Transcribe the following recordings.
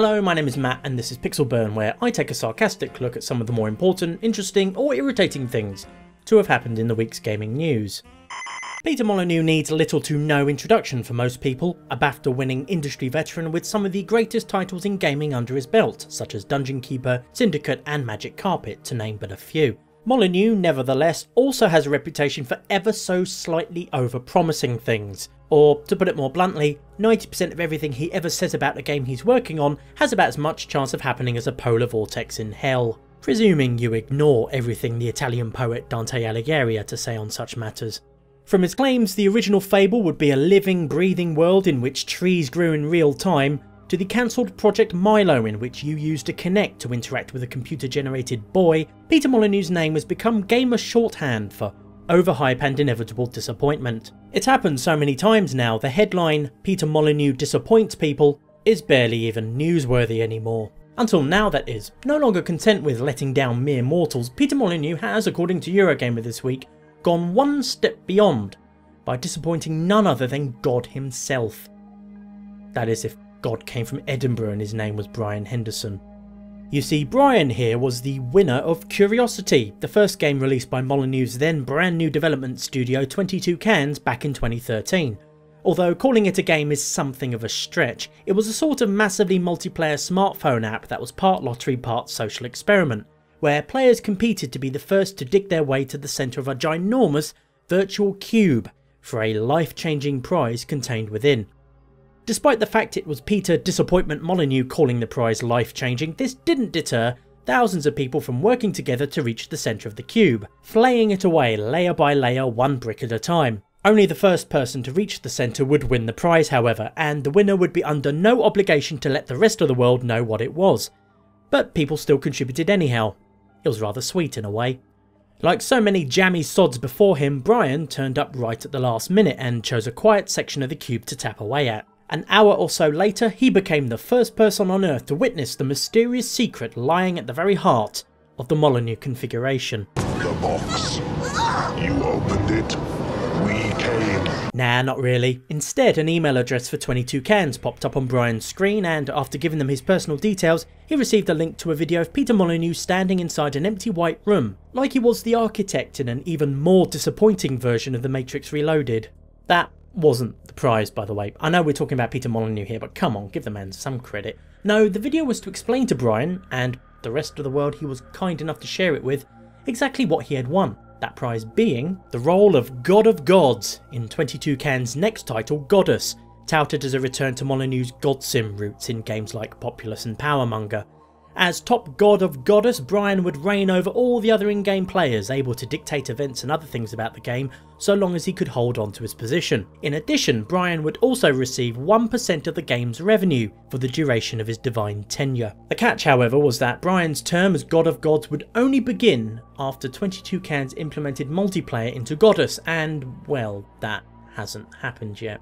Hello, my name is Matt and this is Pixel Burn where I take a sarcastic look at some of the more important, interesting or irritating things to have happened in the week's gaming news. Peter Molyneux needs little to no introduction for most people, a BAFTA winning industry veteran with some of the greatest titles in gaming under his belt, such as Dungeon Keeper, Syndicate and Magic Carpet to name but a few. Molyneux, nevertheless, also has a reputation for ever so slightly over promising things, or, to put it more bluntly, 90% of everything he ever says about the game he's working on has about as much chance of happening as a polar vortex in hell. Presuming you ignore everything the Italian poet Dante Alighieri had to say on such matters. From his claims the original Fable would be a living, breathing world in which trees grew in real time, to the cancelled Project Milo in which you used to Kinect to interact with a computer generated boy, Peter Molyneux's name has become gamer shorthand for overhype and inevitable disappointment. It's happened so many times now, the headline, Peter Molyneux disappoints people, is barely even newsworthy anymore. Until now that is. No longer content with letting down mere mortals, Peter Molyneux has, according to Eurogamer this week, gone one step beyond by disappointing none other than God himself. That is if God came from Edinburgh and his name was Bryan Henderson. You see, Bryan here was the winner of Curiosity, the first game released by Molyneux's then brand new development studio 22 Cans back in 2013. Although calling it a game is something of a stretch, it was a sort of massively multiplayer smartphone app that was part lottery, part social experiment, where players competed to be the first to dig their way to the centre of a ginormous virtual cube for a life-changing prize contained within. Despite the fact it was Peter Disappointment Molyneux calling the prize life-changing, this didn't deter thousands of people from working together to reach the centre of the cube, flaying it away layer by layer one brick at a time. Only the first person to reach the centre would win the prize however, and the winner would be under no obligation to let the rest of the world know what it was. But people still contributed anyhow. It was rather sweet in a way. Like so many jammy sods before him, Bryan turned up right at the last minute and chose a quiet section of the cube to tap away at. An hour or so later, he became the first person on Earth to witness the mysterious secret lying at the very heart of the Molyneux configuration. The box. You opened it. We came. Nah, not really. Instead, an email address for 22 cans popped up on Bryan's screen and after giving them his personal details, he received a link to a video of Peter Molyneux standing inside an empty white room, like he was the architect in an even more disappointing version of The Matrix Reloaded. That wasn't the prize, by the way. I know we're talking about Peter Molyneux here, but come on, give the man some credit. No, the video was to explain to Bryan, and the rest of the world he was kind enough to share it with, exactly what he had won. That prize being the role of God of Gods in 22 Can's next title, Godus, touted as a return to Molyneux's God Sim roots in games like Populous and Powermonger. As top god of Godus, Bryan would reign over all the other in-game players, able to dictate events and other things about the game, so long as he could hold on to his position. In addition, Bryan would also receive 1% of the game's revenue for the duration of his divine tenure. The catch, however, was that Bryan's term as God of Gods would only begin after 22 Cans implemented multiplayer into Godus, and, well, that hasn't happened yet.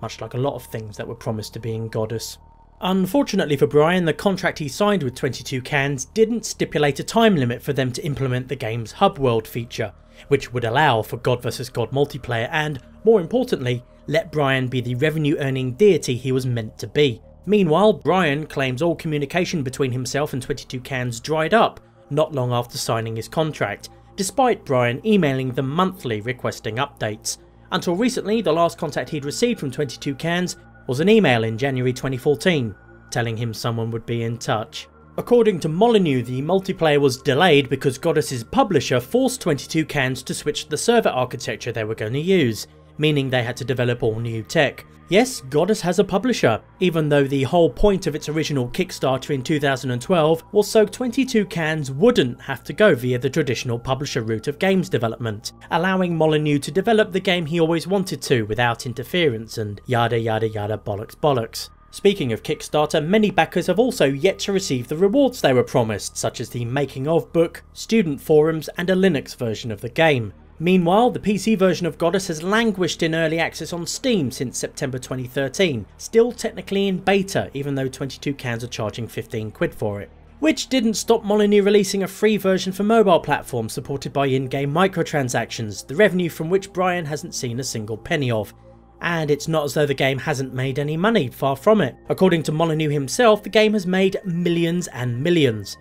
Much like a lot of things that were promised to be in Godus. Unfortunately for Bryan, the contract he signed with 22 Cans didn't stipulate a time limit for them to implement the game's hub world feature, which would allow for God vs God multiplayer and, more importantly, let Bryan be the revenue earning deity he was meant to be. Meanwhile, Bryan claims all communication between himself and 22 Cans dried up not long after signing his contract, despite Bryan emailing them monthly requesting updates. Until recently, the last contact he'd received from 22 Cans was an email in January 2014 telling him someone would be in touch. According to Molyneux, the multiplayer was delayed because Godus's publisher forced 22 Cans to switch the server architecture they were going to use, meaning they had to develop all new tech. Yes, Godus has a publisher, even though the whole point of its original Kickstarter in 2012 was so 22 Cans wouldn't have to go via the traditional publisher route of games development, allowing Molyneux to develop the game he always wanted to without interference and yada yada yada bollocks bollocks. Speaking of Kickstarter, many backers have also yet to receive the rewards they were promised, such as the making of book, student forums and a Linux version of the game. Meanwhile, the PC version of Godus has languished in early access on Steam since September 2013, still technically in beta even though 22 cans are charging 15 quid for it. Which didn't stop Molyneux releasing a free version for mobile platforms supported by in-game microtransactions, the revenue from which Bryan hasn't seen a single penny of. and it's not as though the game hasn't made any money, far from it. According to Molyneux himself, the game has made millions and millions.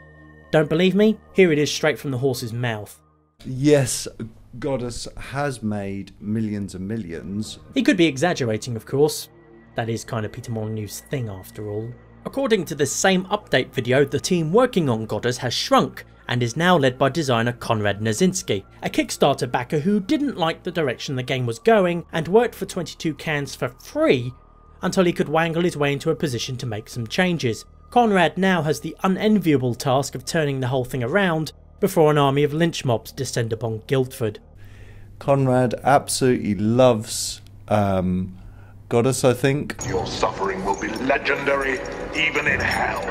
Don't believe me? Here it is straight from the horse's mouth. Yes, Godus has made millions and millions. He could be exaggerating, of course. That is kind of Peter Molyneux's thing after all. According to this same update video, the team working on Godus has shrunk and is now led by designer Konrad Narzynski, a Kickstarter backer who didn't like the direction the game was going and worked for 22 cans for free until he could wangle his way into a position to make some changes. Konrad now has the unenviable task of turning the whole thing around before an army of lynch mobs descend upon Guildford. Konrad absolutely loves um, Godus, I think. Your suffering will be legendary, even in hell.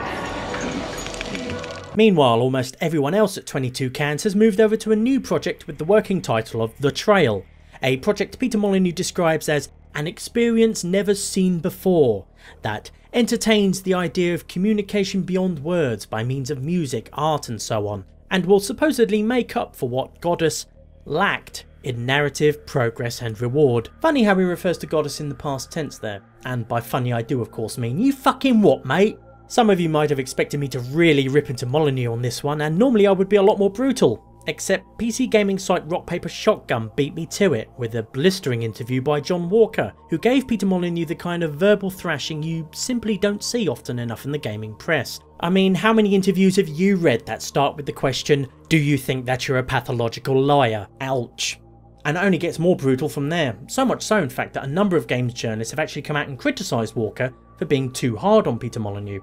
Meanwhile, almost everyone else at 22 Cans has moved over to a new project with the working title of The Trail, a project Peter Molyneux describes as an experience never seen before that entertains the idea of communication beyond words by means of music, art, and so on, and will supposedly make up for what Godus lacked in narrative, progress, and reward. Funny how he refers to Godus in the past tense there. And by funny, I do, of course, mean you fucking what, mate? Some of you might have expected me to really rip into Molyneux on this one, and normally I would be a lot more brutal. Except PC gaming site Rock Paper Shotgun beat me to it with a blistering interview by John Walker, who gave Peter Molyneux the kind of verbal thrashing you simply don't see often enough in the gaming press. I mean, how many interviews have you read that start with the question, Do you think that you're a pathological liar? Ouch. And it only gets more brutal from there. So much so, in fact, that a number of games journalists have actually come out and criticised Walker for being too hard on Peter Molyneux.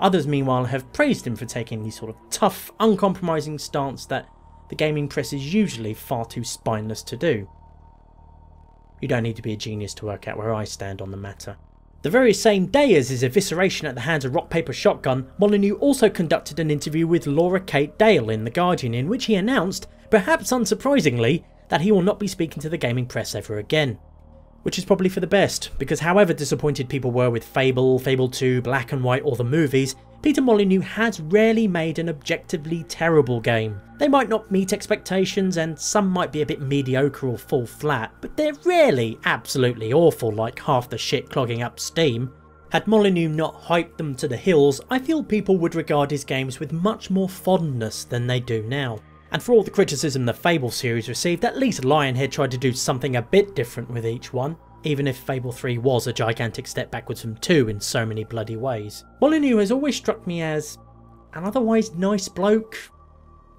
Others, meanwhile, have praised him for taking the sort of tough, uncompromising stance that the gaming press is usually far too spineless to do. You don't need to be a genius to work out where I stand on the matter. The very same day as his evisceration at the hands of Rock Paper Shotgun, Molyneux also conducted an interview with Laura Kate Dale in The Guardian in which he announced, perhaps unsurprisingly, that he will not be speaking to the gaming press ever again which is probably for the best, because however disappointed people were with Fable, Fable 2, Black and White or the movies, Peter Molyneux has rarely made an objectively terrible game. They might not meet expectations and some might be a bit mediocre or fall flat, but they're rarely absolutely awful like half the shit clogging up Steam. Had Molyneux not hyped them to the hills, I feel people would regard his games with much more fondness than they do now. And for all the criticism the Fable series received, at least Lionhead tried to do something a bit different with each one, even if Fable 3 was a gigantic step backwards from 2 in so many bloody ways. Molyneux has always struck me as an otherwise nice bloke,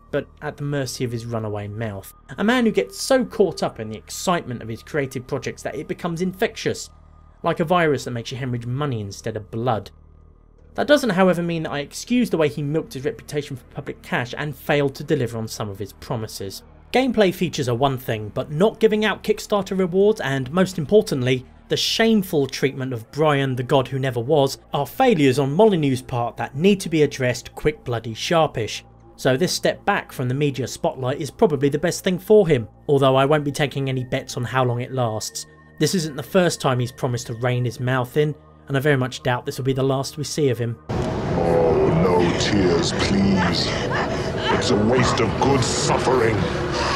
but at the mercy of his runaway mouth. A man who gets so caught up in the excitement of his creative projects that it becomes infectious, like a virus that makes you hemorrhage money instead of blood. That doesn't however mean that I excuse the way he milked his reputation for public cash and failed to deliver on some of his promises. Gameplay features are one thing, but not giving out Kickstarter rewards and, most importantly, the shameful treatment of Bryan the God Who Never Was are failures on Molyneux's part that need to be addressed quick bloody sharpish. So this step back from the media spotlight is probably the best thing for him, although I won't be taking any bets on how long it lasts. This isn't the first time he's promised to rein his mouth in, and I very much doubt this will be the last we see of him. Oh, no tears, please. It's a waste of good suffering.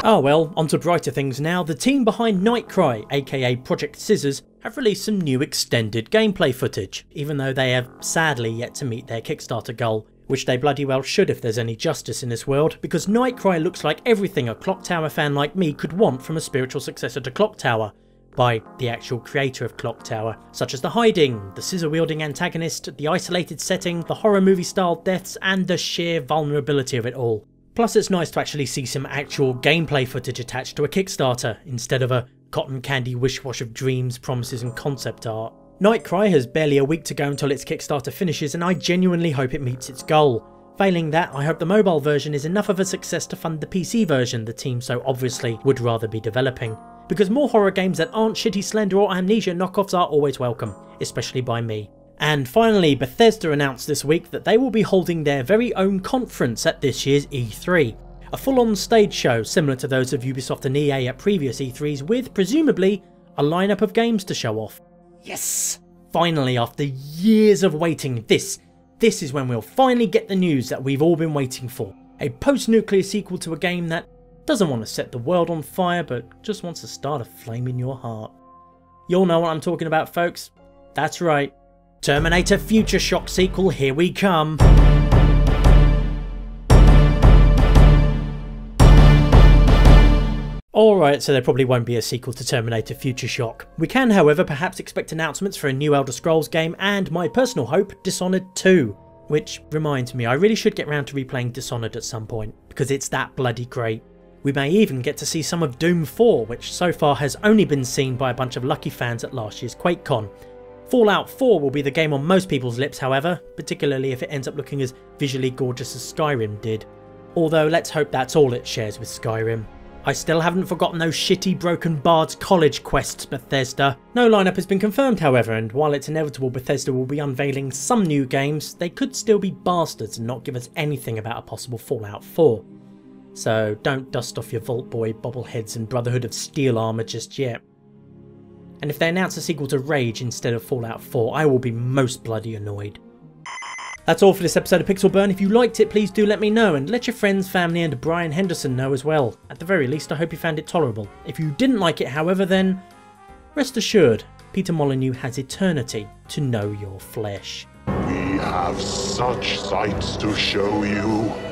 Oh well, on to brighter things now. The team behind Nightcry, aka Project Scissors, have released some new extended gameplay footage, even though they have sadly yet to meet their Kickstarter goal, which they bloody well should if there's any justice in this world, because Nightcry looks like everything a Clock Tower fan like me could want from a spiritual successor to Clock Tower by the actual creator of Clock Tower, such as the hiding, the scissor wielding antagonist, the isolated setting, the horror movie style deaths, and the sheer vulnerability of it all. Plus, it's nice to actually see some actual gameplay footage attached to a Kickstarter instead of a cotton candy wish wash of dreams, promises, and concept art. Nightcry has barely a week to go until its Kickstarter finishes, and I genuinely hope it meets its goal. Failing that, I hope the mobile version is enough of a success to fund the PC version the team so obviously would rather be developing because more horror games that aren't shitty Slender or Amnesia knockoffs are always welcome, especially by me. And finally, Bethesda announced this week that they will be holding their very own conference at this year's E3. A full-on stage show similar to those of Ubisoft and EA at previous E3s with, presumably, a lineup of games to show off. Yes! Finally, after years of waiting, this, this is when we'll finally get the news that we've all been waiting for. A post-nuclear sequel to a game that doesn't want to set the world on fire, but just wants to start a flame in your heart. You'll know what I'm talking about, folks. That's right. Terminator Future Shock sequel, here we come. Alright, so there probably won't be a sequel to Terminator Future Shock. We can, however, perhaps expect announcements for a new Elder Scrolls game and, my personal hope, Dishonored 2. Which reminds me, I really should get round to replaying Dishonored at some point, because it's that bloody great. We may even get to see some of Doom 4, which so far has only been seen by a bunch of lucky fans at last year's QuakeCon. Fallout 4 will be the game on most people's lips however, particularly if it ends up looking as visually gorgeous as Skyrim did. Although let's hope that's all it shares with Skyrim. I still haven't forgotten those shitty broken Bard's College quests, Bethesda. No lineup has been confirmed however, and while it's inevitable Bethesda will be unveiling some new games, they could still be bastards and not give us anything about a possible Fallout 4. So don't dust off your Vault Boy bobbleheads and Brotherhood of Steel armour just yet. And if they announce a sequel to Rage instead of Fallout 4, I will be most bloody annoyed. That's all for this episode of Pixel Burn. If you liked it, please do let me know and let your friends, family and Bryan Henderson know as well. At the very least, I hope you found it tolerable. If you didn't like it, however, then rest assured, Peter Molyneux has eternity to know your flesh. We have such sights to show you.